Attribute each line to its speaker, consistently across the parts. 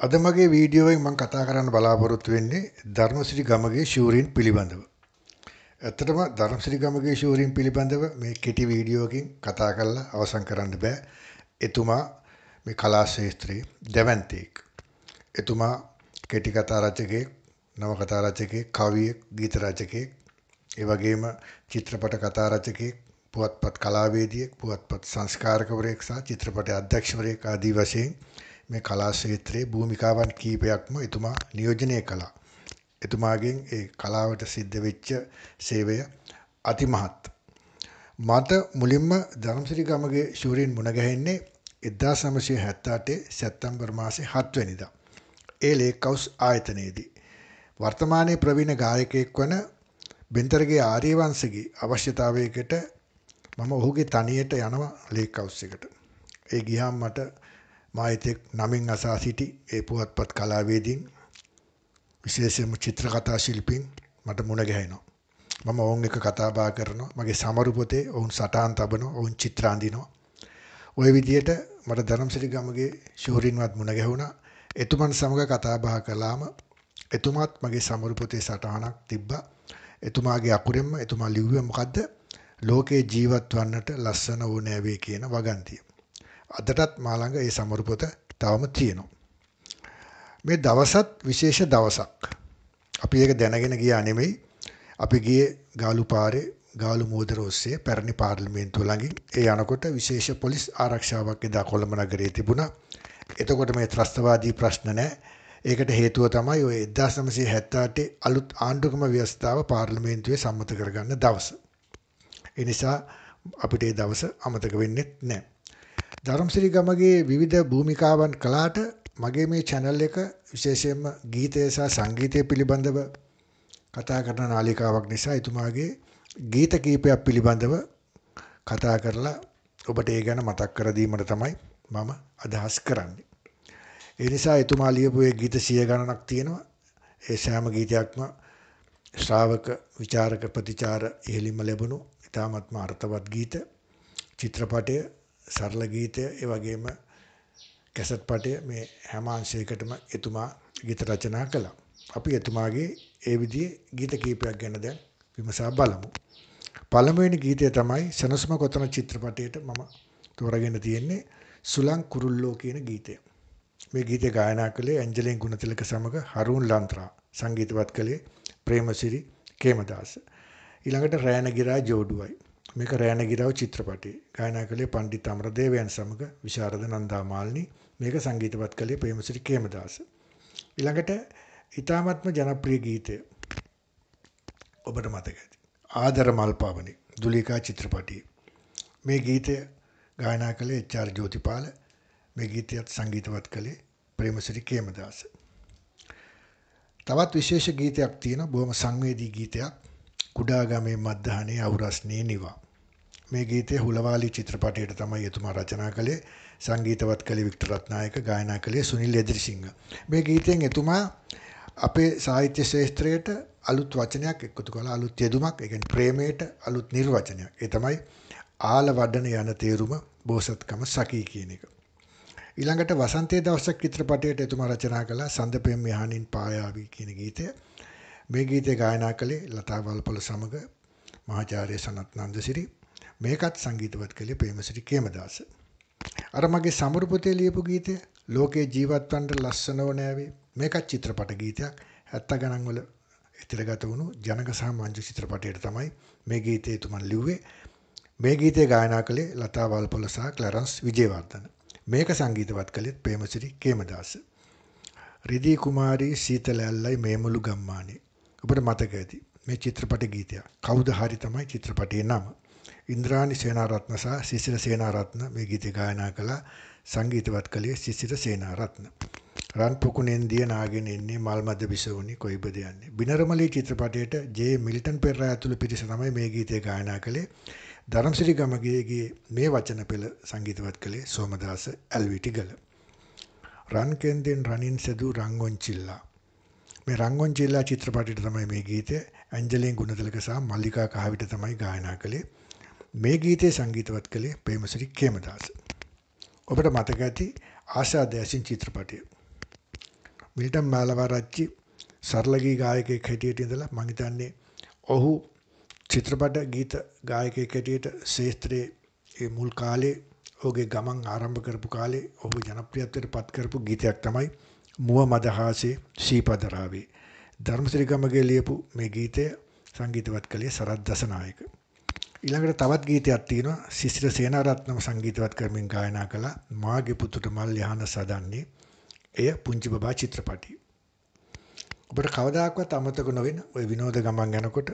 Speaker 1: අද මගේ වීඩියෝවෙන් මම කතා කරන්න බලාපොරොත්තු වෙන්නේ ධර්මසිරි ගමගේ ශූරීන් පිළිබඳව. ඇත්තටම ධර්මසිරි ගමගේ ශූරීන් පිළිබඳව මේ කෙටි වීඩියෝකින් කතා කරලා අවසන් කරන්න බෑ. එතුමා මේ කලා ශාස්ත්‍රයේ දැවැන්තෙක්. එතුමා කෙටි කතා රචකයෙක්, නවකතා රචකයෙක්, කවියෙක්, ගීත රචකයෙක්, ඒ වගේම චිත්‍රපට කතා රචකයෙක්, පුවත්පත් කලාවේදියෙක්, පුවත්පත් සංස්කාරකවරයෙක් සහ චිත්‍රපට අධ්‍යක්ෂවරයෙක් ආදී වශයෙන් මේ කලා ක්ෂේත්‍රයේ භූමිකාවන් කීපයක්ම එතුමා නියෝජනය කළා. එතුමාගෙන් ඒ කලාවට සිද්ධ වෙච්ච සේවය අතිමහත්. මට මුලින්ම ධර්මසිරි ගමගේ ශූරීන් මුණ ගැහෙන්නේ 1978 සැප්තැම්බර් මාසේ 7 වෙනිදා. ඒ ලේක් හවුස් ආයතනයේදී. වර්තමානයේ ප්‍රවීණ ගායකයෙක් වන බෙන්තරගේ ආර්යවංශගේ අවශ්‍යතාවයකට මම ඔහුගේ තනියට යනවා ලේක් හවුස් එකට. ඒ ගියාම මට මායිතෙක් නමින් අසා සිටි ඒ පුවත්පත් කලාවේදීන් විශේෂයෙන්ම චිත්‍රකතා ශිල්පීන් මට මුණ ගැහෙනවා. මම ඔවුන් එක්ක කතා බහ කරනවා. මගේ සමරු පොතේ ඔවුන් සටහන් තබනවා. ඔවුන් චිත්‍ර අඳිනවා. ওই විදිහට මට ධර්මසිරි ගමගේ ශූරින්වත් මුණ ගැහුණා. එතුමන් සමග කතා බහ කළාම එතුමාත් මගේ සමරු පොතේ සටහනක් තිබ්බා. එතුමාගේ අකුරෙන්ම එතුමා ලිව්වේ මොකද්ද? ලෝකේ ජීවත් වන්නට ලස්සන ඕනෑ වේ කියන වගන්තිය. අදටත් මා ළඟ ඒ සමරු පොත තවම තියෙනවා. මේ දවසත් විශේෂ දවසක්. අපි ඒක දැනගෙන ගියා නෙමෙයි. අපි ගියේ ගාලු පාරේ ගාලු මෝදර ඔස්සේ පැරණි පාර්ලිමේන්තුව ළඟින් ඒ යනකොට විශේෂ පොලිස් ආරක්ෂාවක් එදා කොළඹ නගරයේ තිබුණා. එතකොට මේ ත්‍රස්තවාදී ප්‍රශ්න නැහැ. ඒකට හේතුව තමයි ওই 1978 අලුත් ආණ්ඩුක්‍රම ව්‍යවස්ථාව පාර්ලිමේන්තුවේ සම්මත කරගන්න දවස. ඒ නිසා අපිට ඒ දවස අමතක වෙන්නේ නැහැ. ධර්මසිරි ගමගේ විවිධ භූමිකාවන් කළාට මගේ මේ channel එක විශේෂයෙන්ම ගීතය සහ සංගීතය පිළිබඳව කතා කරන නාලිකාවක් නිසා එතුමාගේ ගීත කීපයක් පිළිබඳව කතා කරලා ඔබට ඒ ගැන මතක් කර දීමට තමයි මම අදහස් කරන්නේ. ඒ නිසා එතුමා ලියපු ඒ ගීත 100 ගණනක් තියෙනවා. ඒ සෑම ගීතයක්ම ශ්‍රාවක විචාරක ප්‍රතිචාර ඉහළින්ම ලැබුණු ඉතාමත්ම අර්ථවත් ගීත චිත්‍රපටය සරල ගීතය ඒ වගේම කැසට් පටය මේ හැම අංශයකටම එතුමා ගීත රචනා කළා. අපි එතුමාගේ ඒ විදිහේ ගීත කීපයක් ගැන දැන් විමසා බලමු. පළමුවෙනි ගීතය තමයි සනස්ම කොතන චිත්‍රපටයට මම තෝරාගෙන තියෙන්නේ සුලං කුරුල්ලෝ කියන ගීතය. මේ ගීතය ගායනා කළේ ඇන්ජලින් ගුණතිලක සමග හරුන් ලන්ත්‍රා සංගීතවත් කළේ ප්‍රේමසිරි කේමදාස. ඊළඟට රෑනගිරා ජෝඩුවයි. මේක රෑනගිරාව චිත්‍රපටයේ ගායනා කළේ පණ්ඩිත අමරදේවයන් සමග විශාරද නන්දා මාල්නි මේක සංගීතවත් කළේ ප්‍රේමසිරි කේමදාස. ඊළඟට ඊ타මත්ම ජනප්‍රිය ගීතය ඔබට මතක ඇති. ආදර මල්පාවනි දුලිකා චිත්‍රපටයේ මේ ගීතය ගායනා කළේ එච්.ආර්. ජෝතිපාල. මේ ගීතයත් සංගීතවත් කළේ ප්‍රේමසිරි කේමදාස. තවත් විශේෂ ගීතයක් තියෙනවා. බොහොම සංවේදී ගීතයක්. කුඩාගමේ මද්දහනේ අවුරස්නේ නිවා. මේ ගීතය හුලවාලි චිත්‍රපටයට තමයි එතුමා රචනා කළේ සංගීතවත් කළේ වික්ටර් රත්නායක ගායනා කළේ සුනිල් එදිරිසිංහ. මේ ගීතයෙන් එතුමා අපේ සාහිත්‍ය ශාස්ත්‍රයට අලුත් වචනයක් එකතු කළා අලුත් යෙදුමක් ඒ කියන්නේ ප්‍රේමයට අලුත් නිර්වචනයක්. ඒ තමයි ආල වඩන යන තේරුම බෝසත්කම සකී කියන එක. ඊළඟට වසන්තයේ දවසක් චිත්‍රපටයට එතුමා රචනා කළා සඳපෙම් යහනින් පායාවි කියන ගීතය. මේ ගීතය ගායනා කළේ ලතා වල්පොල සමග මහාචාර්ය සනත් නන්දසිරි මේකත් සංගීතවත් කළේ ප්‍රේමසිරි කේමදාස. අර මගේ සමරු පොතේ ලියපු ගීතය ලෝකේ ජීවත් වන්න ලස්සනව නෑවේ මේකත් චිත්‍රපට ගීතයක්. 70 ගණන් වල ඉතිරගත වුණු ජනක සහ මංජු චිත්‍රපටයට තමයි මේ ගීතය තුමන් ලිව්වේ. මේ ගීතය ගායනා කළේ ලතා වල්පොල සහ ක්ලරන්ස් විජේවර්ධන. මේක සංගීතවත් කළේ ප්‍රේමසිරි කේමදාස. රිදී කුමාරී සීතල ඇල්ලයි මේමුළු ගම්මානේ. ඔබට මතක ඇති මේ චිත්‍රපට ගීතය. කවුද හරි තමයි චිත්‍රපටයේ නම. ඉන්ද්‍රානි සේනාරත්න සහ සිසිර සේනාරත්න මේ ගීතය ගායනා කළා. සංගීතවත් කළේ සිසිර සේනාරත්න. රන් පොකුණෙන් දිය නාගෙන ඉන්නේ මල් මැද විසවුනි කොයිබද යන්නේ. බිනරමලී චිත්‍රපටයේට ජේ මිල්ටන් පෙරේරා ඇතුළු පිරිස තමයි මේ ගීතය ගායනා කළේ. ධර්මසිරි ගමගේගේ මේ වචන පෙළ සංගීතවත් කළේ සෝමදාස ඇල්විටිගල. රන් කෙන්දෙන් රනින් සෙදු රංගොන්චිල්ලා මේ රංගොන් ජිල්ලා චිත්‍රපටයට තමයි මේ ගීතය ඇන්ජලින් ගුණතිලක සහ මල්ලිකා කහවිට තමයි ගායනා කළේ. මේ ගීතය සංගීතවත් කළේ ප්‍රේමසිරි කේමදාස. ඔබට මතක ඇති ආශා දැසින් චිත්‍රපටය. මිල්ටන් මාලවරච්චි සරලගී ගායකයෙක් හැටියට ඉඳලා මං හිතන්නේ ඔහු චිත්‍රපට ගීත ගායකයෙක් හැටියට ශේස්ත්‍රයේ ඒ මුල් කාලේ ඔහුගේ ගමන් ආරම්භ කරපු කාලේ ඔහු ජනප්‍රියත්වයට පත් කරපු ගීතයක් තමයි මුව මදහාසේ ශීපදරාවේ. ධර්මසිරි ගමගේ ලියපු මේ ගීතය සංගීතවත් කළේ සරත් දසනායක. ඊළඟට තවත් ගීතයක් තියෙනවා සිසිර සේනාරත්නම සංගීතවත් කරමින් ගායනා කළ මාගේ පුතුට මල් යහන සදන්නේ එය පුංචි බබා චිත්‍රපටි. ඔබට කවදාකවත් අමතක නොවෙන ওই විනෝද ගමන් යනකොට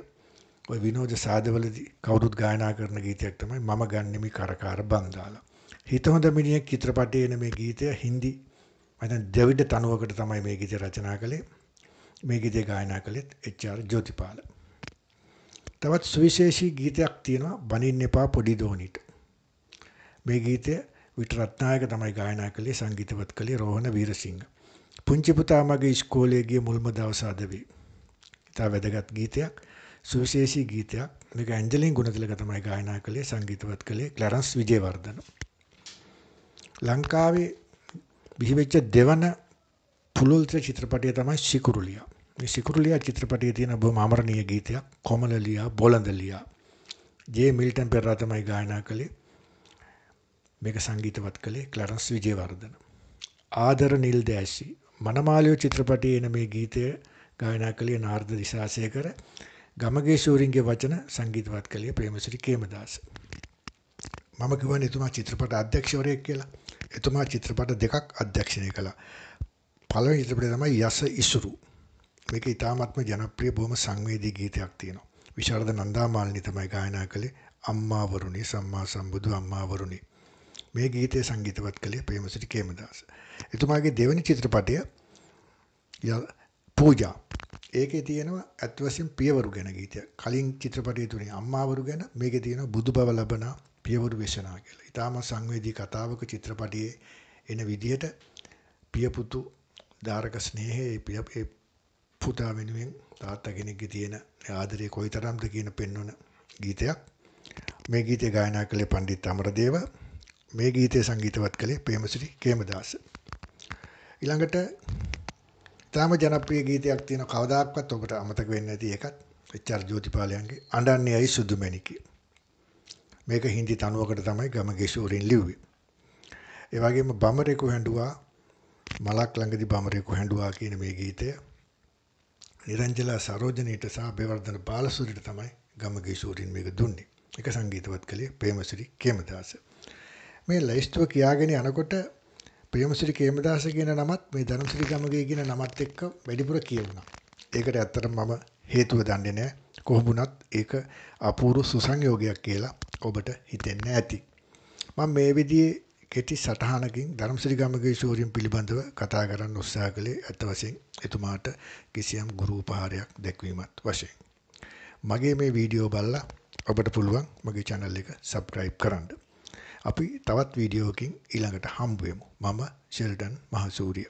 Speaker 1: ওই විනෝද සාදවලදී කවුරුත් ගායනා කරන ගීතයක් තමයි මම ගන්නෙමි කරකාර බන්දාලා. හිත හොඳ මිනිහෙක් චිත්‍රපටයේ එන මේ ගීතය හින්දි මම දෙවිඩ තනුවකට තමයි මේ ගීතය රචනා කළේ. මේ ගීතය ගායනා කළෙත් එච්.ආර්. ජෝතිපාල. තවත් සුවිශේෂී ගීතයක් තියෙනවා බනින්න එපා පොඩි දෝනිට. මේ ගීතය විට රත්නායක තමයි ගායනා කළේ සංගීතවත් කළේ රෝහණ වීරසිංහ. පුංචි පුතා මගේ ඉස්කෝලේ ගිය මුල්ම දවස අද වේ. ඉතා වැදගත් ගීතයක්. සුවිශේෂී ගීතයක්. මේක ඇන්ජලින් ගුණතිලක තමයි ගායනා කළේ සංගීතවත් කළේ ක්ලරන්ස් විජේවර්ධන. ලංකාවේ බිහිවෙච්ච දෙවන පුලුල්ත්‍ර චිත්‍රපටය තමයි සිකුරුලියා. මේ සිකුරුලියා චිත්‍රපටයේ තියෙන බොහොම අමරණීය ගීතයක් කොමලලියා බොළඳලියා. ජේ මිල්ටන් පෙරේරා තමයි ගායනා කළේ. මේක සංගීතවත් කළේ ක්ලරන්ස් විජේවර්ධන. ආදර නිල් දැසි මනමාලියෝ චිත්‍රපටයේ එන මේ ගීතය ගායනා කළේ නාර්ද දිසාසේකර. ගමගේ ශූරින්ගේ වචන සංගීතවත් කළේ ප්‍රේමසිරි කේමදාස. මම කිව්වනේ එතුමා චිත්‍රපට අධ්‍යක්ෂවරයෙක් කියලා. එතුමා චිත්‍රපට දෙකක් අධ්‍යක්ෂණය කළා. පළවෙනි චිත්‍රපටය තමයි යස ඉසුරු. මේක ඉතාමත්ම ජනප්‍රිය බොහොම සංවේදී ගීතයක් තියෙනවා. විශාරද නන්දාමාලිනී තමයි ගායනා කළේ අම්මා වරුණි සම්මා සම්බුදු අම්මා වරුණි. මේ ගීතය සංගීතවත් කළේ ප්‍රේමසිරි කේමදාස. එතුමාගේ දෙවෙනි චිත්‍රපටය පූජා. ඒකේ තියෙනවා අත් වශයෙන් පියවරු ගැන ගීතයක්. කලින් චිත්‍රපටයේ තුනේ අම්මාවරු ගැන මේකේ තියෙනවා බුදුබව ලබන පියවරු වෙසනා කියලා. ඊටාම සංවේදී කතාවක චිත්‍රපටයේ එන විදිහට පියපුතු දාරක ස්නේහයේ ඒ පුතා වෙනුවෙන් තාත්තා කෙනෙක්ගේ තියෙන ආදරය කොයිතරම්ද කියන පෙන්වන ගීතයක්. මේ ගීතය ගායනා කළේ පණ්ඩිත් අමරදේව. මේ ගීතය සංගීතවත් කළේ ප්‍රේමසිරි කේමදාස. ඊළඟට තාම ජනප්‍රිය ගීතයක් තියෙන කවදාක්වත් ඔබට අමතක වෙන්නේ නැති එකක් එච්.ආර්. ජෝතිපාලයන්ගේ අඬන්නේ ඇයි සුදු මැණිකේ. මේක හින්දි තනුවකට තමයි ගමගේ ශූරින් ලිව්වේ. ඒ වගේම බමරේකු හැඬුවා මලක් ළඟදී බමරේකු හැඬුවා කියන මේ ගීතය නිරංජලා සරෝජනීට සහ බේවර්ධන බාලසූරියට තමයි ගමගේ ශූරින් මේක දුන්නේ. ඒක සංගීතවත් කළේ ප්‍රේමසිරි කේමදාස. මේ ලයිස්තුව කියාගෙන යනකොට ප්‍රේමසිරි කේමදාස කියන නමත් මේ ධනසිරි ගමගේ කියන නමත් එක්ක වැඩිපුර කියවුණා. ඒකට ඇත්තටම මම හේතුව දන්නේ නැහැ. කොහොම වුණත් ඒක අපූර්ව සුසංයෝගයක් කියලා ඔබට හිතෙන්න ඇති. මම මේ විදිහේ කෙටි සටහනකින් ධර්මසිරි ගමගේ ශූරියන් පිළිබඳව කතා කරන්න උත්සාහ කළේ අත් වශයෙන් එතුමාට කිසියම් ගුරු උපහාරයක් දැක්වීමත් වශයෙන්. මගේ මේ වීඩියෝ බලලා ඔබට පුළුවන් මගේ channel එක subscribe කරන්න. අපි තවත් වීඩියෝකින් ඊළඟට හම්බ වෙමු. මම ෂෙල්ටන් මහසූරිය.